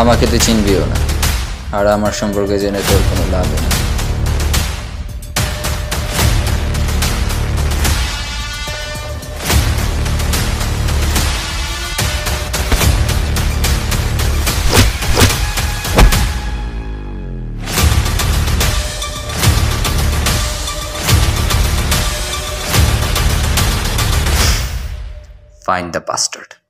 আমাকে তুই চিনবিও না আর আমার সম্পর্কে জেনে তোর কোনো লাভ নেই Find the bastard.